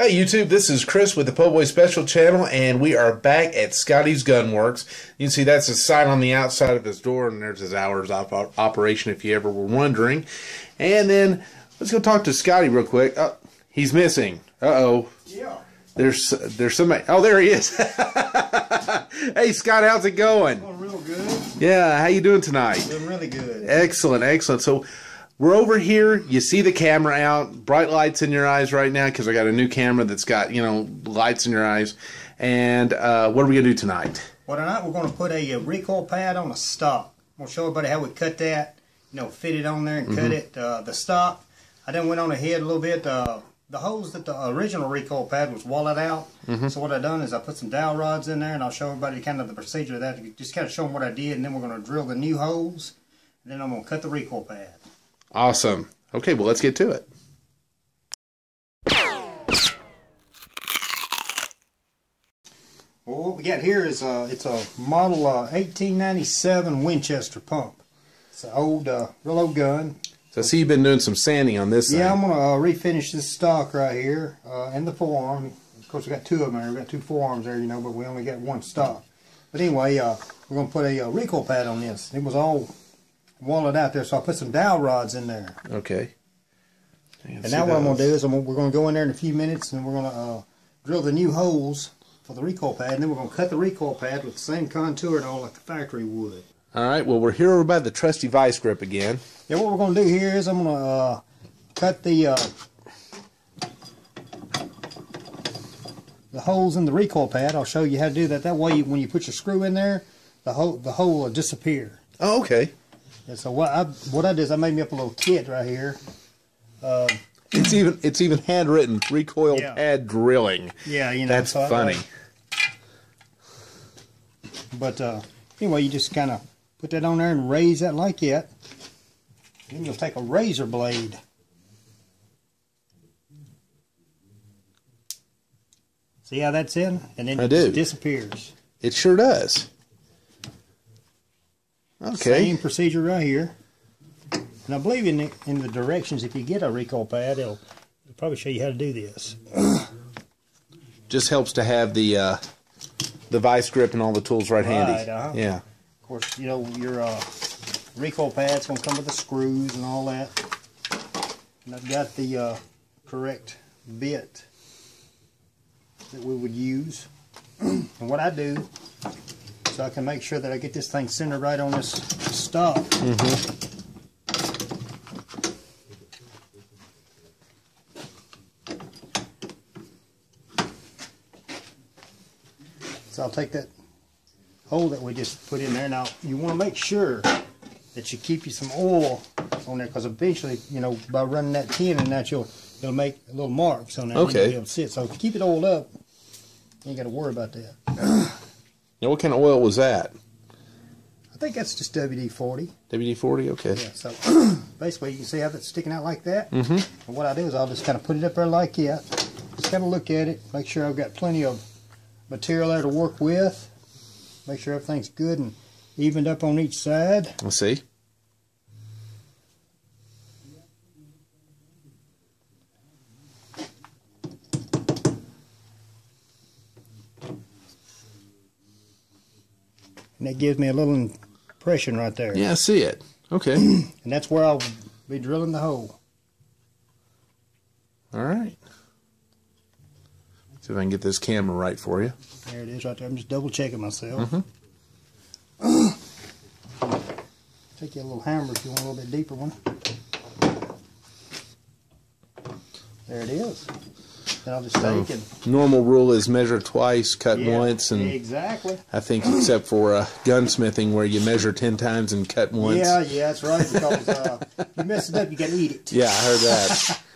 Hey YouTube, this is Chris with the Po' Boy Special Channel, and we are back at Scotty's Gunworks. You can see that's a sign on the outside of his door, and there's his hours of operation if you ever were wondering. And then let's go talk to Scotty real quick. Oh, he's missing. Uh oh. Yeah. There's there's somebody. Oh, there he is. hey Scott, how's it going? Going real good. Yeah, how you doing tonight? Doing really good. Excellent, excellent. So we're over here. You see the camera out, bright lights in your eyes right now because I got a new camera that's got you know lights in your eyes. And uh, what are we gonna do tonight? Well, tonight we're going to put a, a recoil pad on a stock. We'll show everybody how we cut that. You know, fit it on there and cut it. Uh, the stock. I then went on ahead a little bit. Uh, the holes that the original recoil pad was walled out. So what I done is I put some dowel rods in there, and I'll show everybody kind of the procedure of that. Just kind of show them what I did, and then we're going to drill the new holes. And then I'm going to cut the recoil pad. Awesome. Okay, well let's get to it. Well, what we got here is uh, it's a model uh, 1897 Winchester pump. It's an old, uh, real old gun. So I see you've been doing some sanding on this. Yeah, thing. I'm gonna uh, refinish this stock right here uh, and the forearm. Of course, we got two of them there. We got two forearms there, you know, but we only got one stock. But anyway, uh, we're gonna put a uh, recoil pad on this. It was all walled out there, so I put some dowel rods in there. Okay. And now what I'm gonna do is I'm we're gonna go in there in a few minutes, and we're gonna uh, drill the new holes for the recoil pad, and then we're gonna cut the recoil pad with the same contour and all like the factory would. All right. Well, we're here over by the trusty vice grip again. Yeah, what we're going to do here is I'm going to uh, cut the uh, the holes in the recoil pad. I'll show you how to do that. That way, when you put your screw in there, the hole the hole will disappear. Oh, okay. And so what I what I did is I made me up a little kit right here. Uh, It's even it's even handwritten recoil Yeah. pad drilling. yeah, you know. That's so I- funny. but uh, anyway, you just kind of put that on there and raise that like that. Then you'll take a razor blade. See how that's in? And then I it do. disappears. It sure does. Okay. Same procedure right here. And I believe in the, in the directions, if you get a recoil pad, it'll, it'll probably show you how to do this. Just helps to have the uh, the vice grip and all the tools right, handy. Uh-huh. Yeah. Of course, you know, your uh, recoil pad's going to come with the screws and all that. And I've got the uh, correct bit that we would use. and what I do, so I can make sure that I get this thing centered right on this stock. So I'll take that hole that we just put in there. Now you want to make sure that you keep you some oil on there because eventually, you know, by running that tin and that you'll you'll make a little marks on there. Okay. you'll be able to see it. So if you keep it oiled up, you ain't got to worry about that. Now, what kind of oil was that? I think that's just WD forty. WD forty. Okay. Yeah. So basically, you can see how that's sticking out like that. Mm-hmm. And what I do is I'll just kind of put it up there like that. Just kind of look at it, make sure I've got plenty of material there to work with. Make sure everything's good and evened up on each side. Let's see. And that gives me a little impression right there. Yeah, I see it. Okay. And that's where I'll be drilling the hole. all right. See if I can get this camera right for you. There it is right there. I'm just double checking myself. Mm-hmm. Take you a little hammer if you want a little bit deeper one. There it is. Then I'll just So, normal rule is measure twice, cut Yeah, once, and exactly. I think except for uh, gunsmithing where you measure ten times and cut once. Yeah, yeah, that's right. Because uh, you mess it up, you gotta eat it. Yeah, I heard that.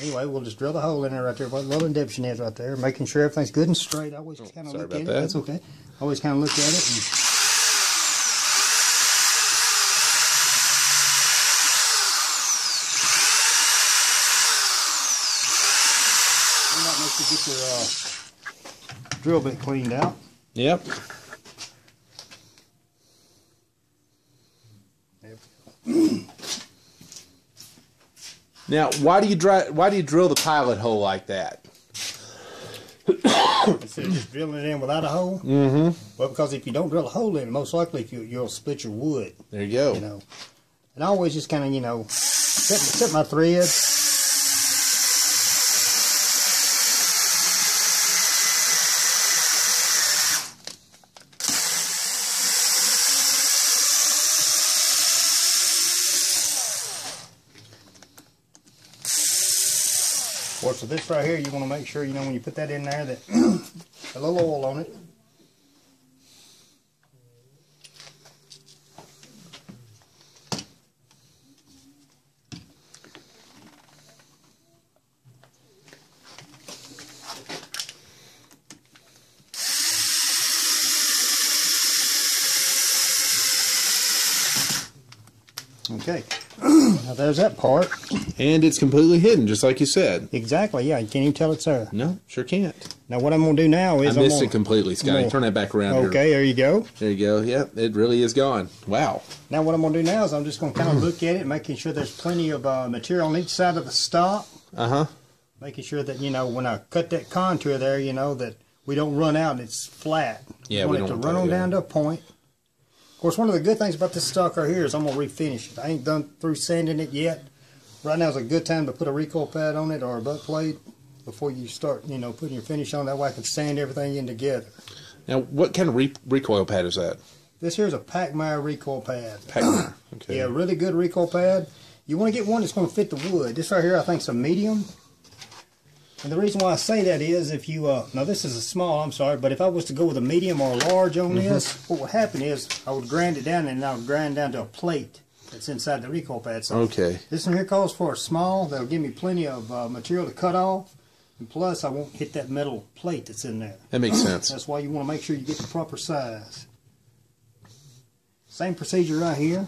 Anyway, we'll just drill the hole in there right there. What little indiption is right there, making sure everything's good and straight. I always kind of look at that. it. That's okay. I always kind of look at it. And And that makes you get your uh, drill bit cleaned out. yep. Now, why do you dri- Why do you drill the pilot hole like that? Instead of just drilling it in without a hole. Mm-hmm. Well, because if you don't drill a hole in, it, most likely if you, you'll split your wood. There you go. You know, and I always just kind of you know set, set my thread. Of course, with this right here, you want to make sure you know when you put that in there that a little oil on it. Okay, now there's that part. And it's completely hidden, just like you said. Exactly, yeah, you can't even tell it's there. No, sure can't. Now what I'm going to do now I is I'm missed gonna, it completely, Scotty. gonna- Turn that back around here. Okay, there you go. There you go. Yep, it really is gone. Wow. Now what I'm going to do now is I'm just going to kind of look at it, making sure there's plenty of uh, material on each side of the stock, Uh huh. making sure that, you know, when I cut that contour there, you know, that we don't run out and it's flat. Yeah, we we want it to run on down to a point. Of course, one of the good things about this stock right here is I'm going to refinish it. I ain't done through sanding it yet. Right now is a good time to put a recoil pad on it or a butt plate before you start, you know, putting your finish on. That way I can sand everything in together. Now, what kind of re- recoil pad is that? This here's a Pachmayr recoil pad. Pachmayr. Okay. Yeah, really good recoil pad. You want to get one that's going to fit the wood. This right here, I think, is a medium. And the reason why I say that is if you, uh, now this is a small, I'm sorry, but if I was to go with a medium or a large on this, what would happen is I would grind it down and I would grind down to a plate that's inside the recoil pad. So Okay. this one here calls for a small. That'll give me plenty of uh, material to cut off. And plus, I won't hit that metal plate that's in there. That makes sense. That's why you want to make sure you get the proper size. Same procedure right here.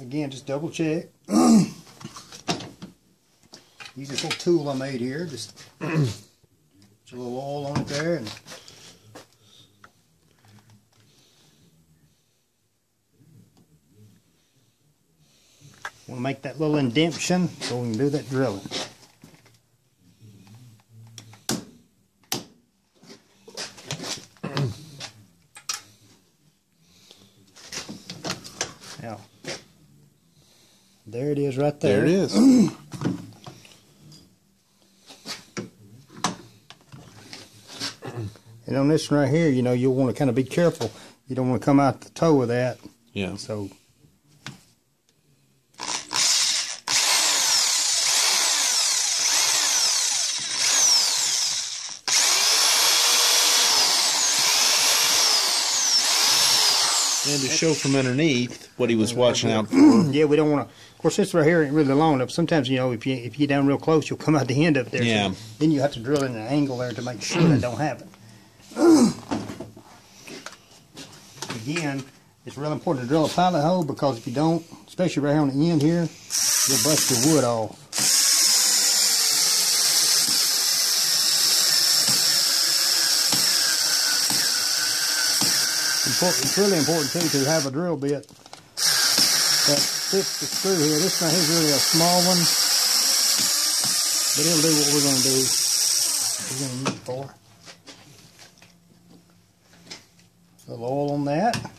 Again, just double check. Use this little tool I made here. Just put a little oil on it there. And want to make that little indentation so we can do that drilling. Now, there it is right there. There it is. And on this one right here, you know, you'll want to kind of be careful. You don't want to come out the toe of that. Yeah. So, And to show from underneath what he was watching out for. yeah, we don't want to. Of course, this right here ain't really long enough. Sometimes, you know, if you if you get down real close, you'll come out the end up there. So Yeah. then you have to drill in an angle there to make sure that don't happen. Again, it's real important to drill a pilot hole because if you don't, especially right here on the end here, you'll bust your wood off. Important, it's really important too to have a drill bit that fits the screw here. This one is really a small one, but it'll do what we're going to do. We're going to it for. A little oil on that.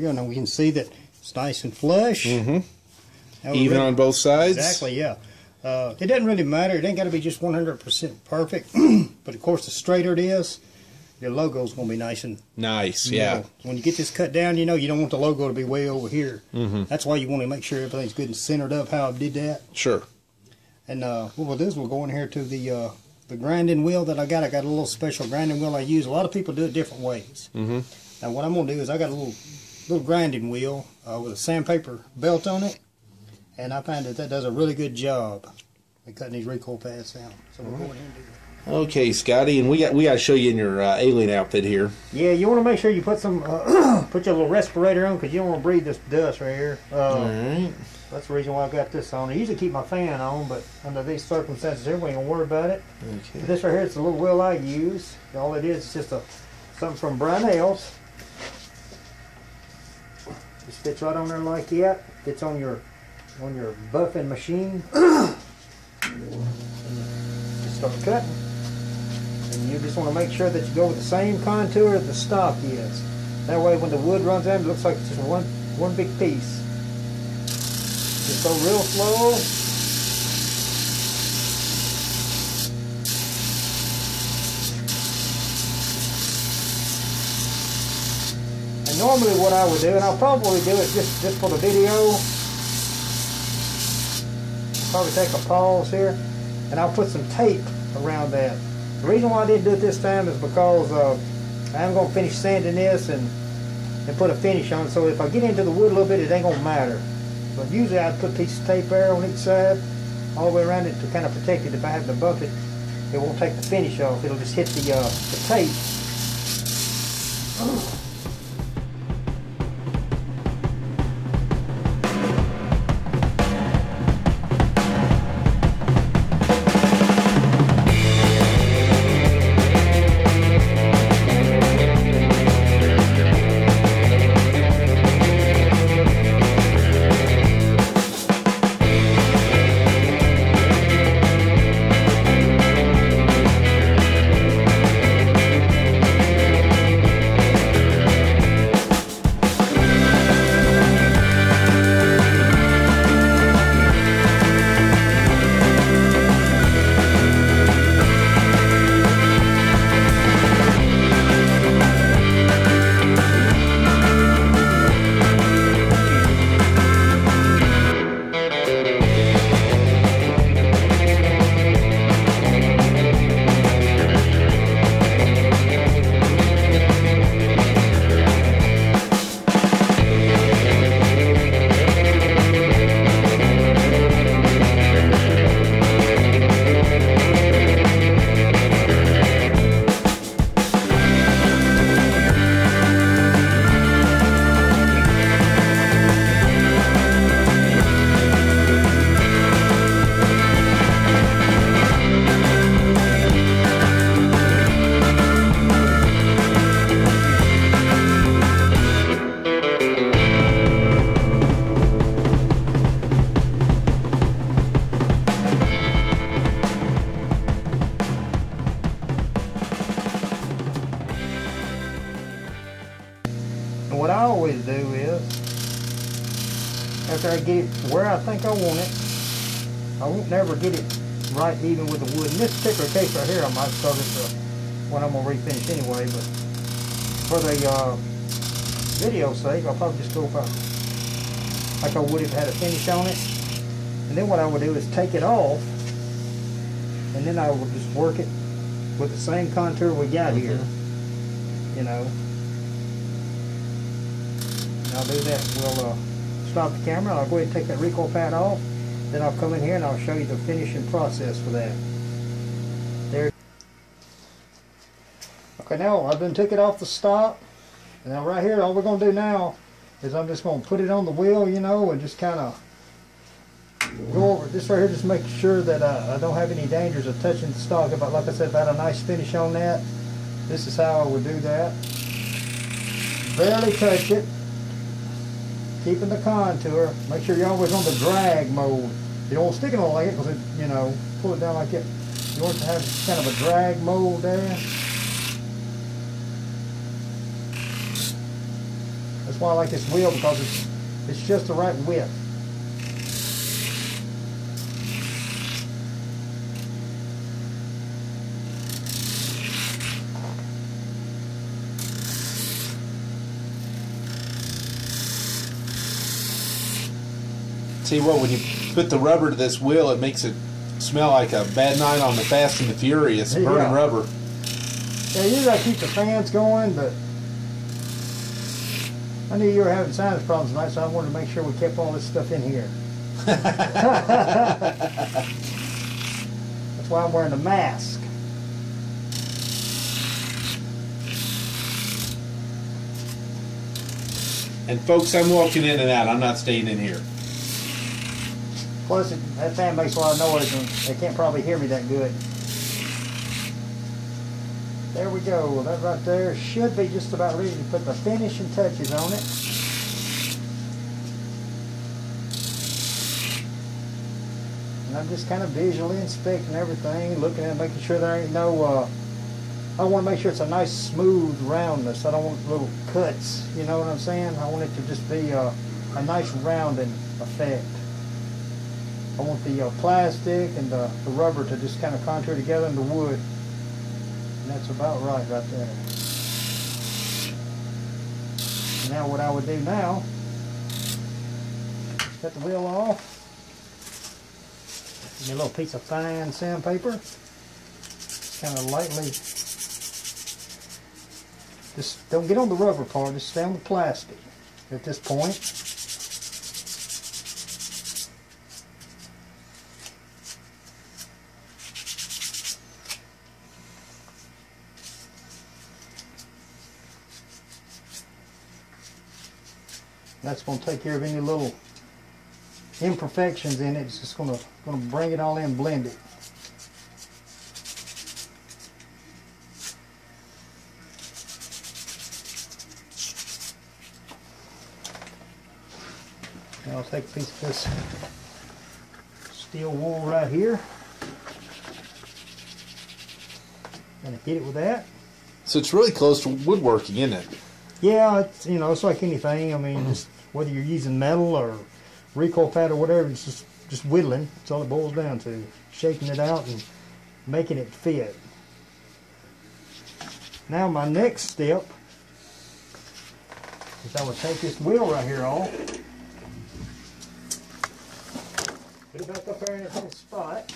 We go. Now we can see that it's nice and flush. Mhm. Even really- on both sides? Exactly, yeah. Uh, it doesn't really matter. It ain't got to be just 100% perfect. but of course, the straighter it is, your logo's going to be nice and Nice. Yeah. know, when you get this cut down, you know you don't want the logo to be way over here. Mm-hmm. That's why you want to make sure everything's good and centered up how I did that. Sure. And uh, what we'll do is we'll go in here to the uh, the grinding wheel that I got. I got a little special grinding wheel I use. A lot of people do it different ways. Mm-hmm. Now what I'm gonna do is I got a little little grinding wheel uh, with a sandpaper belt on it, and I find that that does a really good job at cutting these recoil pads down. So we'll go in here that. Okay, Scotty, and we got we got to show you in your uh, alien outfit here. Yeah, you want to make sure you put some, uh, put your little respirator on because you don't want to breathe this dust right here. Uh, All right. That's the reason why I got this on. I usually keep my fan on, but under these circumstances, everybody ain't gonna worry about it. Okay. This right here, it's a little wheel I use. All it is is just a something from Brownells. Fits right on there like that. Fits on your on your buffing machine. just start cutting. And you just want to make sure that you go with the same contour as the stock is. That way when the wood runs out, it looks like it's just one one big piece. Just go real slow. Normally what I would do, and I'll probably do it just, just for the video, probably take a pause here, and I'll put some tape around that. The reason why I didn't do it this time is because uh, I'm going to finish sanding this and, and put a finish on it, so if I get into the wood a little bit, it ain't going to matter. But usually I'd put a piece of tape there on each side, all the way around it to kind of protect it. If I have the bucket, it won't take the finish off. It'll just hit the, uh, the tape. I want it, I won't never get it right even with the wood. In this particular case right here, I might start this uh, one I'm gonna refinish anyway, but for the uh, video sake, I'll probably just go about like I would have had a finish on it. And then what I would do is take it off, and then I would just work it with the same contour we got here. You know. And I'll do that. We'll uh, stop the camera. I'll go ahead and take that recoil pad off. Then I'll come in here and I'll show you the finishing process for that. There. Okay, now I've been took it off the stop. And now right here, all we're going to do now is I'm just going to put it on the wheel, you know, and just kind of go over this right here, just make sure that uh, I don't have any dangers of touching the stock. But like I said, about a nice finish on that. This is how I would do that. Barely touch it. Keeping the contour. Make sure you're always on the drag mode. You don't stick it on like it because it, you know, pull it down like it. You want to have kind of a drag mode there. That's why I like this wheel because it's it's just the right width. See what when you put the rubber to this wheel, it makes it smell like a bad night on the Fast and the Furious, yeah. burning rubber. Yeah, you got to keep the fans going, but I knew you were having sinus problems tonight, so I wanted to make sure we kept all this stuff in here. That's why I'm wearing a mask. And folks, I'm walking in and out. I'm not staying in here. Plus, it, that fan makes a lot of noise and they can't probably hear me that good. There we go. That right there should be just about ready to put the finishing touches on it. And I'm just kind of visually inspecting everything, looking at it, making sure there ain't no, uh, I want to make sure it's a nice smooth roundness. I don't want little cuts, you know what I'm saying? I want it to just be a, a nice rounding effect. I want the uh, plastic and the, the rubber to just kind of contour together in the wood. And that's about right right there. Now what I would do now, cut the wheel off. A little piece of fine sandpaper. just Kind of lightly. Just don't get on the rubber part, just stay on the plastic at this point. That's going to take care of any little imperfections in it. It's just going to going to bring it all in, blend it. Now I'll take a piece of this steel wool right here and hit it with that. So it's really close to woodworking, isn't it? Yeah, it's you know it's like anything. I mean, just whether you're using metal or recoil pad or whatever, it's just just whittling. That's all it boils down to. Shaking it out and making it fit. Now my next step is I would take this wheel right here off. Put it back up there in its little spot.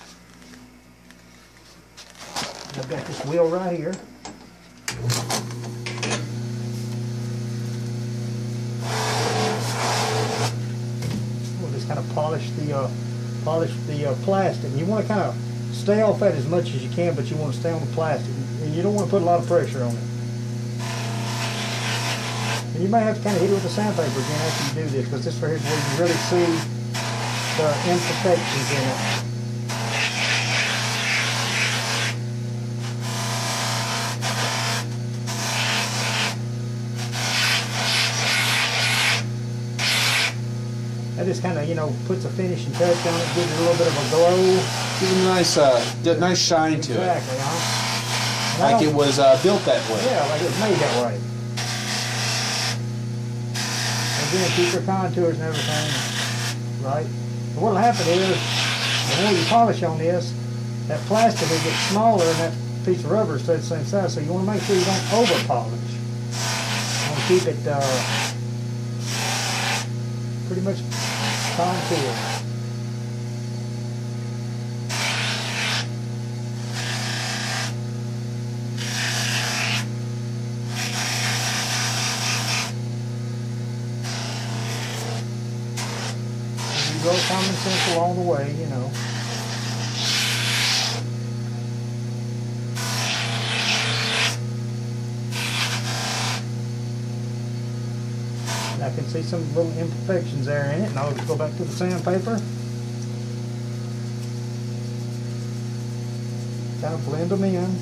I've got this wheel right here. Just kind of polish the uh, polish the uh, plastic. You want to kind of stay off that as much as you can, but you want to stay on the plastic, and you don't want to put a lot of pressure on it. And you may have to kind of hit it with the sandpaper again after you do this, because this right here is where you really see the imperfections in it. Just kind of, you know, puts a finishing touch on it, gives it a little bit of a glow. Gives it a nice, uh, nice shine to it. Exactly, huh? Like it was uh, built that way. Yeah, like it's made that way. Again, keep your contours and everything, right? And what'll happen is, the more you polish on this, that plastic will get smaller and that piece of rubber stays the same size. So you want to make sure you don't over polish. You want to keep it uh, pretty much contour. You go common sense along the way, you know. Can see some little imperfections there in it, and I'll just go back to the sandpaper. Kind of blend them in.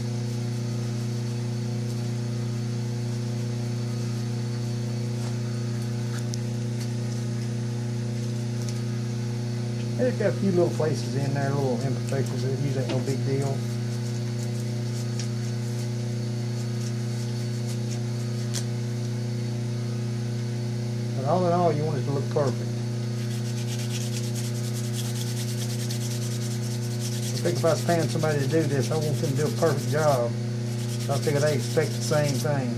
There's got a few little places in there, little imperfections usually ain't no big deal. But all in all, you want it to look perfect. I think if I was paying somebody to do this, I want them to do a perfect job. So I figure they expect the same thing.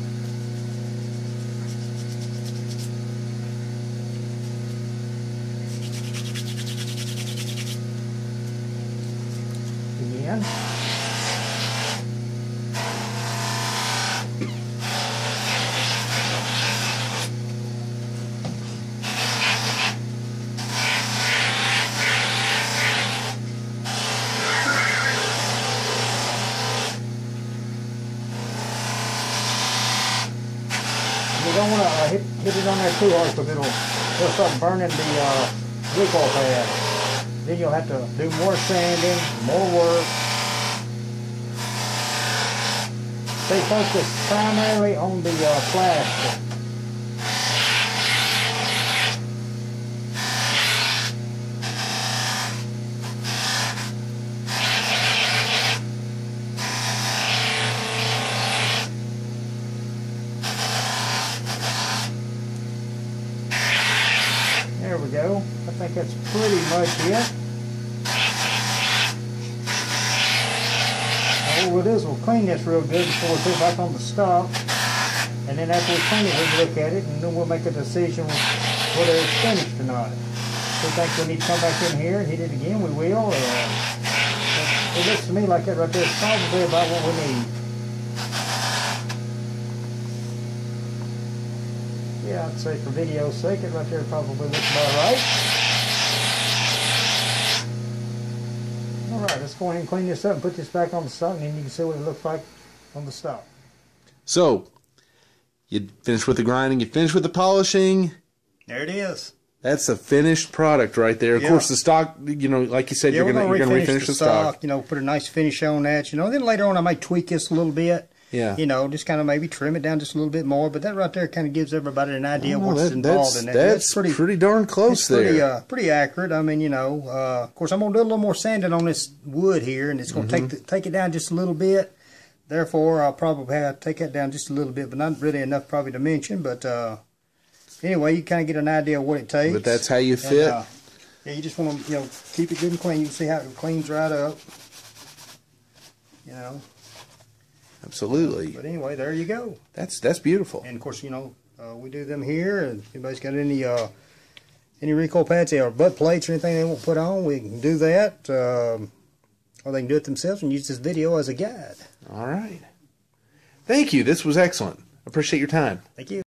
Again. You don't want to uh, hit, hit it on there too hard because it'll, it'll start burning the uh, recoil pad. Then you'll have to do more sanding, more work. Stay focused primarily on the uh, plastic. There we go. I that's pretty much it. What we'll do is we'll clean this real good before we put it back on the stock. And then after we clean it, we can look at it and then we'll make a decision whether it's finished or not. If we think we need to come back in here and hit it again, we will. Uh, it looks to me like that right there is probably about what we need. Yeah, I'd say for video's sake, it right there probably looks about right. All right, let's go ahead and clean this up and put this back on the stock, and then you can see what it looks like on the stock. So, you finish with the grinding, you finish with the polishing. There it is. That's a finished product right there. Of Yeah. course, the stock, you know, like you said, Yeah, you're we're gonna gonna you're gonna refinish refinish the, the stock. You know, put a nice finish on that. You know, then later on I might tweak this a little bit. Yeah. You know, just kind of maybe trim it down just a little bit more. But that right there kind of gives everybody an idea Oh, what's that- involved that's, in that. That's pretty, darn close It's pretty, there. uh, pretty accurate. I mean, you know, uh, of course, I'm gonna do a little more sanding on this wood here, and it's gonna Mm-hmm. take the, take it down just a little bit. Therefore, I'll probably have to take that down just a little bit, but not really enough probably to mention. But uh, anyway, you kind of get an idea of what it takes. but that's how you And, fit. uh, yeah, you just want to, you know, keep it good and clean. You can see how it cleans right up. You know, Absolutely. but anyway, there you go. That's that's beautiful. And of course, you know, uh, we do them here. And anybody's got any uh, any recoil pads or butt plates or anything they want to put on, we can do that. Um, or they can do it themselves and use this video as a guide. All right. Thank you. This was excellent. Appreciate your time. Thank you.